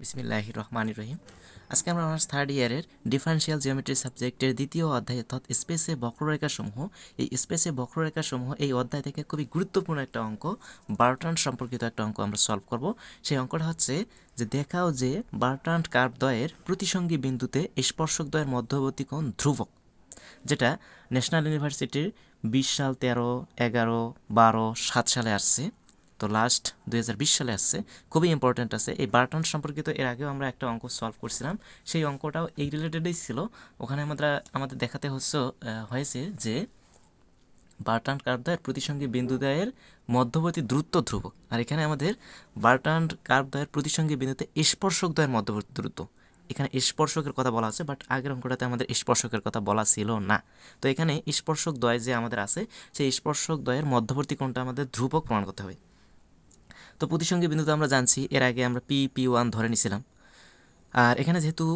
বিসমিল্লাহ রহমান রহিম আজকে আমরা অনার্স থার্ড ইয়ারের ডিফারেন্সিয়াল জিওমেট্রি সাবজেক্টের দ্বিতীয় অধ্যায় অর্থাৎ স্পেসে বক্ররেখাসমূহ, এই স্পেসে বক্ররেখাসমূহ এই অধ্যায় থেকে খুবই গুরুত্বপূর্ণ একটা অঙ্ক বারোটান সম্পর্কিত একটা অঙ্ক আমরা সলভ করব। সেই অঙ্কটা হচ্ছে যে দেখাও যে বারোটান কার্ভ দ্বয়ের প্রতিসঙ্গী বিন্দুতে স্পর্শক দ্বয়ের মধ্যবর্তী কোণ ধ্রুবক, যেটা ন্যাশনাল ইউনিভার্সিটির বিশ সাল, তেরো, এগারো, বারো, সাত সালে আসছে। তো লাস্ট দুই হাজার বিশ সালে আসছে, খুবই ইম্পর্ট্যান্ট আছে। এই বার্টন সম্পর্কিত এর আগেও আমরা একটা অঙ্ক সলভ করছিলাম। সেই অঙ্কটাও এই রিলেটেডই ছিল। ওখানে আমরা, আমাদের দেখাতে হচ্ছে হয়েছে যে বার্টান কার্ভদ্বয়ের প্রতিসঙ্গী বিন্দুদ্বয়ের মধ্যবর্তী দ্রুত ধ্রুবক। আর এখানে আমাদের বার্টান কার্ভদ্বয়ের প্রতিসঙ্গী বিন্দুতে স্পর্শক দ্বয়ের মধ্যবর্তী দ্রুত এখানে স্পর্শকের কথা বলা আছে বাট আগের অঙ্কটাতে আমাদের স্পর্শকের কথা বলা ছিল না। তো এখানে স্পর্শক দ্বয় যে আমাদের আছে, সেই স্পর্শক দ্বয়ের মধ্যবর্তী কোণটা আমাদের ধ্রুবক প্রমাণ করতে হবে। তো প্রতিসঙ্গী বিন্দুতে আমরা জানছি, এর আগে আমরা পি পি ওয়ান ধরে নিছিলাম। আর এখানে যেহেতু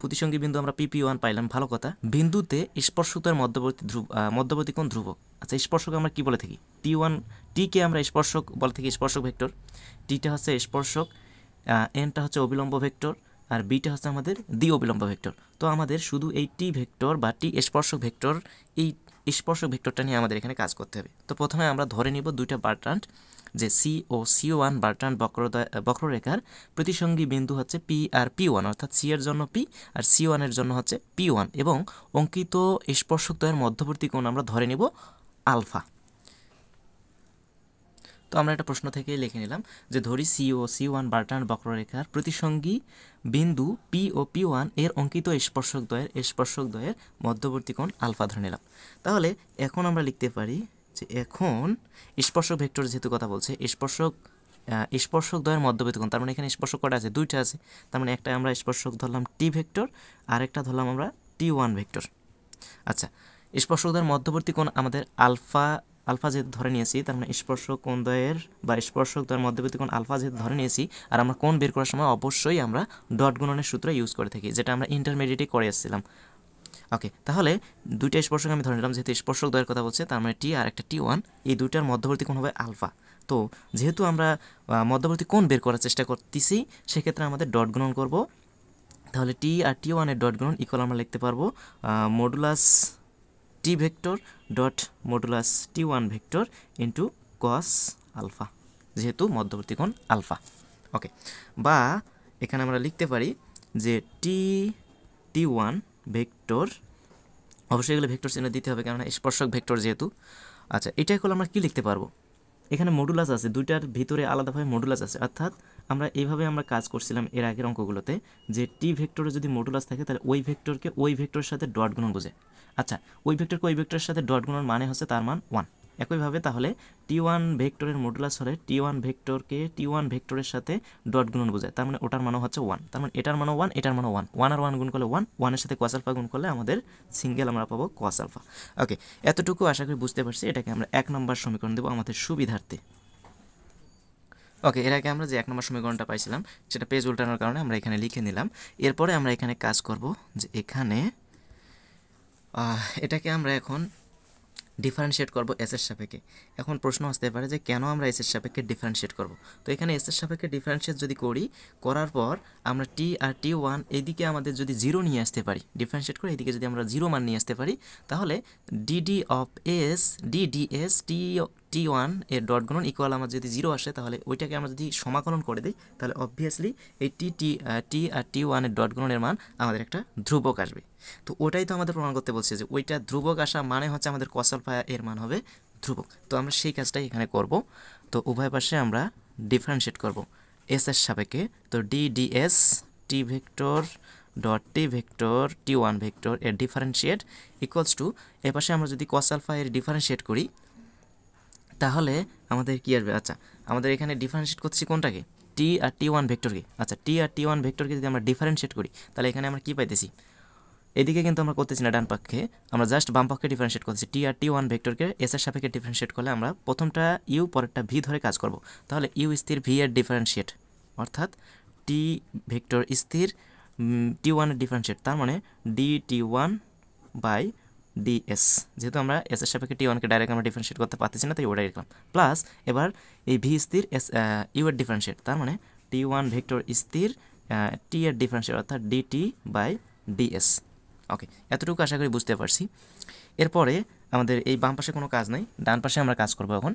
প্রতিসঙ্গী বিন্দু আমরা পি পি ওয়ান পাইলাম, ভালো কথা। বিন্দুতে স্পর্শকের মধ্যবর্তী ধ্রুব মধ্যবর্তী কোন ধ্রুবক। আচ্ছা স্পর্শক আমরা কি বলে থাকি? টি ওয়ান টিকে আমরা স্পর্শক বলে থাকি, স্পর্শক ভেক্টর। টিটা হচ্ছে স্পর্শক এনটা হচ্ছে অবিলম্ব ভেক্টর, আর বিটা হচ্ছে আমাদের দ্বি অবিলম্ব ভেক্টর। তো আমাদের শুধু এই টি ভেক্টর বা টি স্পর্শক ভেক্টর, এই স্পর্শক ভেক্টরটা নিয়ে আমাদের এখানে কাজ করতে হবে। তো প্রথমে আমরা ধরে নিব দুইটা বার্ট্রান্ট যে সি ও সি ওয়ান বার্ট্রান্ট বক্রদয়, বক্ররেখার প্রতিসঙ্গী বিন্দু হচ্ছে পি আর পি ওয়ান অর্থাৎ সি এর জন্য পি আর সি ওয়ানের জন্য হচ্ছে পি ওয়ান এবং অঙ্কিত স্পর্শকদ্বয়ের মধ্যবর্তী কোণ আমরা ধরে নিব আলফা। তো আমরা একটা প্রশ্ন থেকে লিখে নিলাম যে ধরি সি ও সি ওয়ান বার্টান বক্ররেখার প্রতিসঙ্গী বিন্দু পি ও পি ওয়ানের অঙ্কিত স্পর্শক দ্বয়ের স্পর্শক দ্বয়ের মধ্যবর্তী কোণ আলফা ধরে নিলাম। তাহলে এখন আমরা লিখতে পারি যে এখন স্পর্শক ভেক্টর যেহেতু কথা বলছে, স্পর্শক স্পর্শক দ্বয়ের মধ্যবর্তী কোণ, তার মানে এখানে স্পর্শক কটা আছে? দুইটা আছে। তার মানে একটা আমরা স্পর্শক ধরলাম টি ভেক্টর আর একটা ধরলাম আমরা টি ওয়ান ভেক্টর। আচ্ছা স্পর্শক দ্বয়ের মধ্যবর্তী কোণ আমাদের আলফা আলফা যেহেতু ধরে নিয়েছি, তার মানে স্পর্শক কোণ দ্বয়ের বা স্পর্শক দ্বয়ের মধ্যবর্তী কোন আলফা যেহেতু ধরে নিয়েছি, আর আমরা কোন বের করার সময় অবশ্যই আমরা ডট গুণনের সূত্র ইউজ করে থাকি, যেটা আমরা ইন্টারমিডিয়েটে করে এসেছিলাম ওকে তাহলে দুইটা স্পর্শক আমি ধরে নিলাম, যেহেতু স্পর্শক দ্বয়ের কথা বলছে, তার মানে টি আর একটা টি ওয়ান এই দুইটার মধ্যবর্তী কোন হবে আলফা। তো যেহেতু আমরা মধ্যবর্তী কোণ বের করার চেষ্টা করতেছি, সেক্ষেত্রে আমাদের ডট গুণন করব। তাহলে টি আর টি ওয়ানের ডট গুণন ইকুয়াল আমরা লিখতে পারব modulus t vector dot modulus t one vector into cos alpha, যেহেতু মধ্যবর্তী কোণ আলফা। ওকে, বা এখানে আমরা লিখতে পারি যে টি টি ওয়ান ভেক্টর, অবশ্যই এগুলো ভেক্টর চিহ্ন দিতে হবে, কেননা স্পর্শক ভেক্টর যেহেতু। আচ্ছা এটাই হলো আমরা কি লিখতে পারব? এখানে মডুলাস আছে, দুইটার ভিতরে আলাদাভাবে মডুলাস আছে। অর্থাৎ আমরা এইভাবে আমরা কাজ করছিলাম এর আগের অঙ্কগুলোতে যে টি ভেক্টরে যদি মডুলাস থাকে, তাহলে ওই ভেক্টরকে ওই ভেক্টরের সাথে ডট গুণন বোঝে। আচ্ছা ওই ভেক্টরকে ওই ভেক্টরের সাথে ডট গুণন মানে হচ্ছে তার মান ওয়ান একইভাবে তাহলে টি ওয়ান ভেক্টরের মডুলাস হলে টি ওয়ান ভেক্টরকে টি ওয়ান ভেক্টরের সাথে ডট গুণন বোঝায়। তার মানে ওটার মানও হচ্ছে ওয়ান তার মানে এটার মানও ওয়ান এটার মানও ওয়ান ওয়ান আর ওয়ান গুণ করলে ওয়ান ওয়ানের সাথে কোয়াস আলফা গুণ করলে আমাদের সিঙ্গেল আমরা পাবো কোয়াস আলফা ওকে এতটুকু আশা করি বুঝতে পারছি। এটাকে আমরা এক নম্বর সমীকরণ দেবো আমাদের সুবিধার্থে। ওকে এর আগে আমরা যে এক নম্বর সমীকরণটা পাইছিলাম, সেটা পেজ উল্টানোর কারণে আমরা এখানে লিখে নিলাম। এরপরে আমরা এখানে কাজ করব যে এখানে এটাকে আমরা এখন ডিফারেন্সিয়েট করব এসের সাপেক্ষে। এখন প্রশ্ন আসতে পারে যে কেন আমরা এসের সাপেক্ষে ডিফারেন্সিয়েট করব? তো এখানে এসের সাপেক্ষে ডিফারেন্সিয়েট যদি করি, করার পর আমরা টি আর টি ওয়ান এদিকে আমাদের যদি জিরো নিয়ে আসতে পারি ডিফারেন্সিয়েট করে এদিকে যদি আমরা জিরো মান নিয়ে আসতে পারি, তাহলে d d of s d d s t t ওয়ানের ডট গুণন ইকুয়াল আমার যদি জিরো আসে, তাহলে ওইটাকে আমরা যদি সমাকলন করে দিই, তাহলে অবভিয়াসলি এই টি টি টি আর টি ওয়ানের ডট গুণনের মান আমাদের একটা ধ্রুবক আসবে। তো ওটাই তো আমাদের প্রমাণ করতে বলছে যে ওইটা ধ্রুবক আসা মানে হচ্ছে আমাদের কসলফা এর মান হবে ধ্রুবক। তো আমরা সেই কাজটাই এখানে করব। তো উভয় পাশে আমরা ডিফারেন্সিয়েট করব। এস এর সাপেক্ষে, তো d d s t vector dot t vector t one vector এর ডিফারেন্সিয়েট ইকুয়ালস টু এ পাশে আমরা যদি কস আলফা এর ডিফারেন্সিয়েট করি তাহলে আমাদের কী আসবে? আচ্ছা আমাদের এখানে ডিফারেন্সিয়েট করছি কোনটাকে? টি আর টি ওয়ান ভেক্টরকে আচ্ছা টি আর টি ওয়ান ভেক্টরকে যদি আমরা ডিফারেন্সিয়েট করি, তাহলে এখানে আমরা কী পাইতেছি? এদিকে কিন্তু আমরা করতেছি না ডান পক্ষে। আমরা জাস্ট বাম পক্ষে ডিফারেন্সিয়েট করতেছি। টি আর টি ওয়ান ভেক্টরকে এস এর সাপেক্ষে ডিফারেন্সিয়েট করলে আমরা প্রথমটা ইউ পরেরটা ভি ধরে কাজ করব। তাহলে ইউ স্থির ভি এর ডিফারেন্সিয়েট অর্থাৎ টি ভেক্টর স্থির টি ওয়ানের ডিফারেন্সিয়েট তার মানে d t one by d s যেহেতু আমরা এস এর সাপেক্ষে টি ওয়ানকে ডাইরেক্ট আমরা ডিফারেন্সিয়েট করতে পারতেছি না, তাই ওটাই লিখলাম। প্লাস এবার এই ভি স্থির এস ইউ এর ডিফারেন্সিয়েট তার মানে টি ওয়ান ভেক্টর স্থির টি এর ডিফারেন্সিয়াল অর্থাৎ ডিটি বাই ডিএস ওকে এতটুকু আশা করি বুঝতে পারছি। এরপরে আমাদের এই বাম পাশে কোনো কাজ নাই, ডান পাশে আমরা কাজ করব এখন।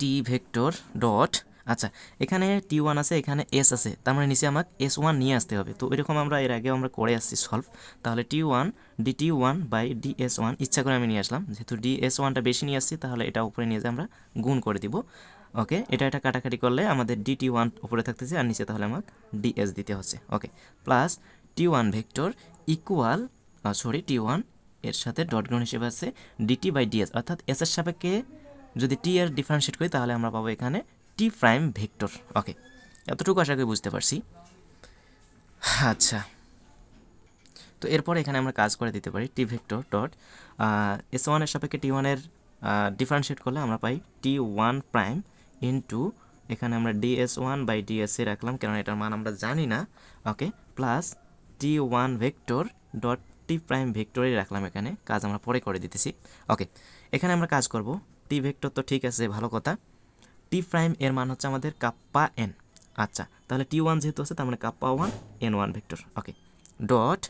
টি ভেক্টর ডট আচ্ছা এখানে টি ওয়ান আছে, এখানে এস আছে, তার মানে নিচে আমাকে এস ওয়ান নিয়ে আসতে হবে। তো এরকম আমরা এর আগেও আমরা করে আসছি সলভ তাহলে t one d t one by d s one ইচ্ছা করে আমি নিয়ে আসলাম। যেহেতু ডি এস ওয়ানটা বেশি নিয়ে আসছি, তাহলে এটা উপরে নিয়ে যে আমরা গুণ করে দিব। ওকে এটা এটা কাটাকাটি করলে আমাদের ডি টি ওয়ান উপরে থাকতেছে, আর নিচে তাহলে আমাকে ডিএস দিতে হচ্ছে। Okay plus t one vector equal sorry t ওয়ানের সাথে ডট গুণ হিসেবে আছে d t by d s অর্থাৎ এস এর সাপেক্ষে যদি টি এর ডিফারেন্সিয়েট করি, তাহলে আমরা পাবো এখানে টি প্রাইম ভেক্টর। ওকে, এতটুকু আশা করি বুঝতে পারছি। আচ্ছা তো এরপর এখানে আমরা কাজ করে দিতে পারি টি ভেক্টর ডট। এস ওয়ানের সাপেক্ষে টি ওয়ানের ডিফারেন্সিয়েট করলে আমরা পাই টি ওয়ান প্রাইম ইন্টু এখানে আমরা ডিএস ওয়ান বাই ডিএসএ রাখলাম কেন এটার মান আমরা জানি না। Okay plus t one vector dot t prime ভেক্টরই রাখলাম এখানে, কাজ আমরা পরে করে দিতেছি। ওকে, এখানে আমরা কাজ করব, টি ভেক্টর তো ঠিক আছে, ভালো কথা। টি প্রাইম এর মান হচ্ছে আমাদের কাপ্পা এন। আচ্ছা তাহলে টি ওয়ান যেহেতু আছে, তার মানে kappa one, n one vector. Okay, dot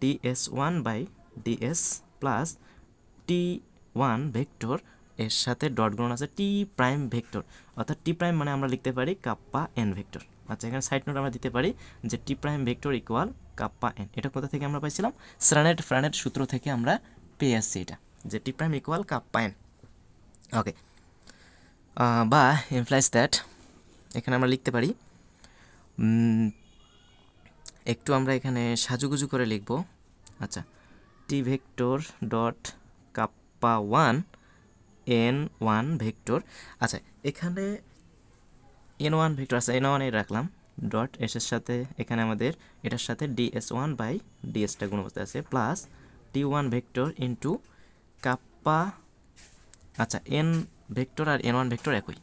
d s one by d s plus t one vector, এর সাথে ডট গুণ আছে টি প্রাইম ভেক্টর। অর্থাৎ টি প্রাইম মানে আমরা লিখতে পারি কাপ্পা এন ভেক্টর। আচ্ছা এখানে সাইড নোট আমরা দিতে পারি যে t prime vector equal kappa n. এটা কোথা থেকে আমরা পাইছিলাম? স্রানেট ফ্রানেট সূত্র থেকে আমরা পেয়ে আসছি এটা, যে t prime equal kappa n. Okay বা ইমপ্লাইজ দ্যাট এখানে আমরা লিখতে পারি একটু আমরা এখানে সাজুগুজু করে লিখব। আচ্ছা t vector dot kappa one n one vector আচ্ছা এখানে এন ওয়ান ভেক্টর আছে এন ওয়ান রাখলাম ডট এসের সাথে এখানে আমাদের এটার সাথে ডিএস ওয়ান বাই ডিএসটা গুণ অবস্থায় আছে plus t one vector into kappa আচ্ছা এন ভেক্টর আর এন ওয়ান ভেক্টর একই।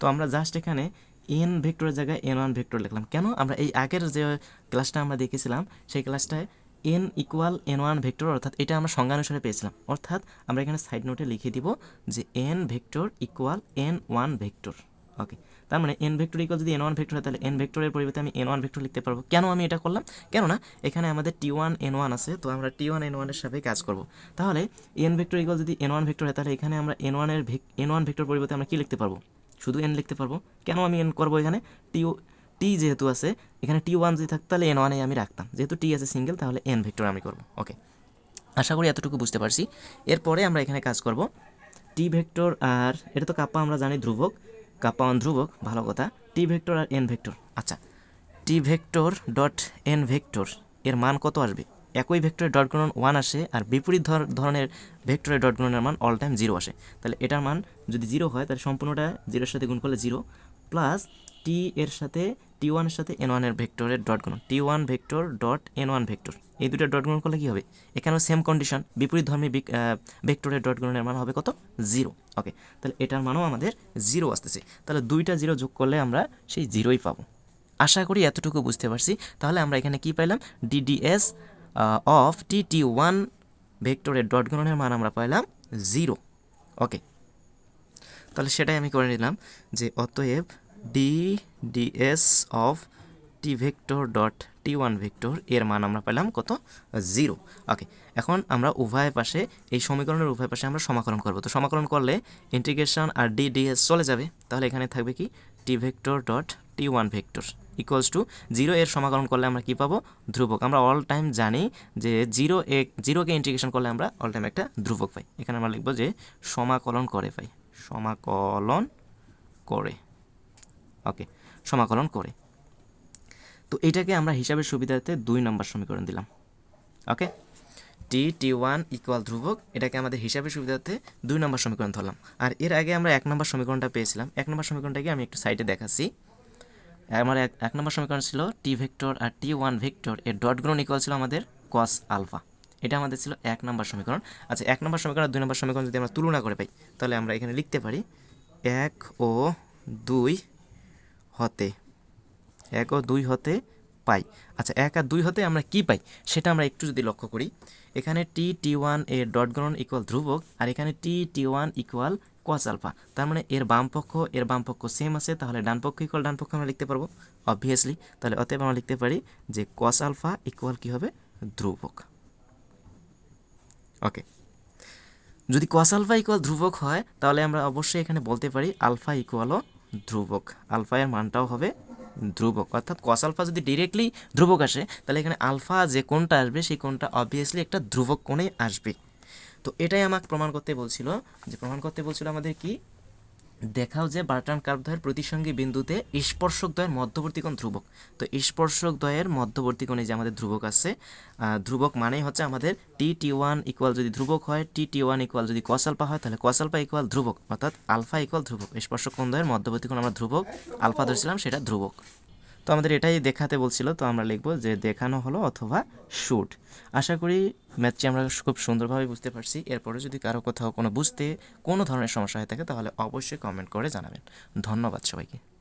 তো আমরা জাস্ট এখানে এন ভেক্টরের জায়গায় এন ওয়ান ভেক্টর লিখলাম। কেন? আমরা এই আগের যে ক্লাসটা আমরা দেখেছিলাম, সেই ক্লাসটায় n equal n one vector, অর্থাৎ এটা আমরা সংজ্ঞানুসারে পেয়েছিলাম। অর্থাৎ আমরা এখানে সাইড নোটে লিখে দিব যে n vector equal n one vector. Okay তার মানে এন ভেক্টর ইকুয়াল যদি এন ওয়ান ভেক্টর হয়, তাহলে এন ভেক্টরের পরিবর্তে আমি এন ওয়ান ভেক্টর লিখতে পারব। কেন আমি এটা করলাম? কেননা এখানে আমাদের টি ওয়ান এন ওয়ান আছে, তো আমরা টি ওয়ান এন ওয়ানের সাথে কাজ করব। তাহলে এন ভেক্টর ইকুয়াল যদি এন ওয়ান ভেক্টর হয়, তাহলে এখানে আমরা এন ওয়ানের এন ওয়ান ভেক্টর পরিবর্তে আমরা কী লিখতে পারব? শুধু এন লিখতে পারব। কেন আমি এন করব এখানে? টি টি যেহেতু আছে, এখানে টি ওয়ান যদি থাকতো তাহলে এন ওয়ানে আমি রাখতাম। যেহেতু টি আছে সিঙ্গেল তাহলে এন ভেক্টর আমি করব। ওকে আশা করি এতটুকু বুঝতে পারছি। এরপরে আমরা এখানে কাজ করব। টি ভেক্টর আর এটা তো কাপ্পা আমরা জানি ধ্রুবক। কাপ্পা ওয়ান ধ্রুবক, ভালো কথা, টি ভেক্টর আর এন ভেক্টর। আচ্ছা t vector dot n vector, এর মান কত আসবে? একই ভেক্টরের ডট গুণন ওয়ান আসে আর বিপরীত ধরনের ভেক্টরের ডট গুণনের মান অল টাইম জিরো আসে। তাহলে এটার মান যদি জিরো হয়, তাহলে সম্পূর্ণটা জিরোর সাথে গুণ করলে জিরো প্লাস টি এর সাথে টি ওয়ানের সাথে এন ওয়ানের ভেক্টরের ডট গুণন। T one vector dot n one vector এই দুটো ডট গুণন করলে কী হবে? এখানেও সেম কন্ডিশন বিপরীত ধর্মী ভেক্টরের ডট গুণনের মান হবে কত? জিরো ওকে তাহলে এটার মানও আমাদের জিরো আসতেছে। তাহলে দুইটা জিরো যোগ করলে আমরা সেই জিরোই পাবো। আশা করি এতটুকু বুঝতে পারছি। তাহলে আমরা এখানে কি পাইলাম? D d s of t t one ভেক্টরের ডট গুণনের মান আমরা পাইলাম জিরো ওকে তাহলে সেটাই আমি করে নিলাম যে অতএব d d s of t vector dot t one vector এর মান আমরা পেলাম কত? জিরো ওকে এখন আমরা উভয় পাশে, এই সমীকরণের উভয় পাশে আমরা সমাকলন করব। তো সমাকলন করলে ইন্টিগ্রেশন আর ডি ডিএস চলে যাবে। তাহলে এখানে থাকবে কি? T vector dot t one vector equals to zero এর সমাকলন করলে আমরা কি পাবো? ধ্রুবক। আমরা অল টাইম জানি যে জিরো এ জিরোকে ইন্টিগ্রেশন করলে আমরা অল টাইম একটা ধ্রুবক পাই। এখানে আমরা লিখব যে সমাকলন করে পাই। সমাকলন করে। ওকে সমাকলন করে। তো এটাকে আমরা হিসাবের সুবিধাতে দুই নম্বর সমীকরণ দিলাম। ওকে? টি টি ওয়ান ইকুয়াল ধ্রুবক, এটাকে আমাদের হিসাবের সুবিধাতে দুই নম্বর সমীকরণ ধরলাম। আর এর আগে আমরা এক নম্বর সমীকরণটা পেয়েছিলাম। এক নম্বর সমীকরণটাকে আমি একটু সাইডে দেখাচ্ছি। আমার এক এক নম্বর সমীকরণ ছিল টি ভেক্টর আর টি ওয়ান ভেক্টর এর ডট গ্রহণ ইকুয়াল ছিল আমাদের কস আলফা এটা আমাদের ছিল এক নম্বর সমীকরণ। আচ্ছা এক নম্বর সমীকরণ আর দুই নম্বর সমীকরণ যদি আমরা তুলনা করে পাই, তাহলে আমরা এখানে লিখতে পারি এক ও দুই হতে। এক ও দুই হতে পাই। আচ্ছা এক আর দুই হতে আমরা কি পাই? সেটা আমরা একটু যদি লক্ষ্য করি। এখানে টি টি ওয়ানের ডট গ্রহণ ইকুয়াল ধ্রুবক আর এখানে t t one equal cos alpha তার মানে এর বাম পক্ষ, এর বাম পক্ষ সেম আছে, তাহলে ডান পক্ষ ইকুয়াল ডান পক্ষ আমরা লিখতে পারব অবভিয়াসলি তাহলে অতএব আমরা লিখতে পারি যে কস আলফা ইকুয়াল কী হবে? ধ্রুবক। ওকে যদি কস আলফা ইকুয়াল ধ্রুবক হয়, তাহলে আমরা অবশ্যই এখানে বলতে পারি আলফা ইকুয়ালও ধ্রুবক। আলফা এর মানটাও হবে ধ্রুবক। অর্থাৎ কস আলফা যদি ডিরেক্টলি ধ্রুবক আসে, তাহলে এখানে আলফা যে কোনটা আসবে, সেই কোনটা অবভিয়াসলি একটা ধ্রুবক কোণে আসবে। তো এটাই আমাকে প্রমাণ করতে বলছিল। যে প্রমাণ করতে বলছিল আমাদের কি? দেখাও যে বার্টান কার্ভদ্বয়ের প্রতিসঙ্গী বিন্দুতে স্পর্শক দ্বয়ের মধ্যবর্তী কোণ ধ্রুবক। তো স্পর্শক দ্বয়ের মধ্যবর্তী কোণে যে আমাদের ধ্রুবক আছে ধ্রুবক মানেই হচ্ছে আমাদের টি টি ওয়ান ইকুয়াল যদি ধ্রুবক হয়, টি টি ওয়ান ইকুয়াল যদি কস আলফা হয়, তাহলে কস আলফা ইকুয়াল ধ্রুবক, অর্থাৎ আলফা ইকুয়াল ধ্রুবক। স্পর্শক কোণ দ্বয়ের মধ্যবর্তী কোণ আমরা ধ্রুবক আলফা ধরেছিলাম, সেটা ধ্রুবক। তো আমাদের এটাই দেখাতে বলছিল, তো আমরা লিখব যে দেখানো হলো অথবা শুট। আশা করি ম্যাথটি আমরা খুব সুন্দরভাবে বুঝতে পারছি। এরপরে যদি কারও কোথাও কোনো বুঝতে কোনো ধরনের সমস্যা হয়ে থাকে, তাহলে অবশ্যই কমেন্ট করে জানাবেন। ধন্যবাদ সবাইকে।